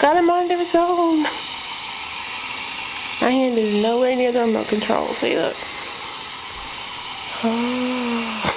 got a mind of its own. My hand is nowhere near the remote control. See, look. Oh.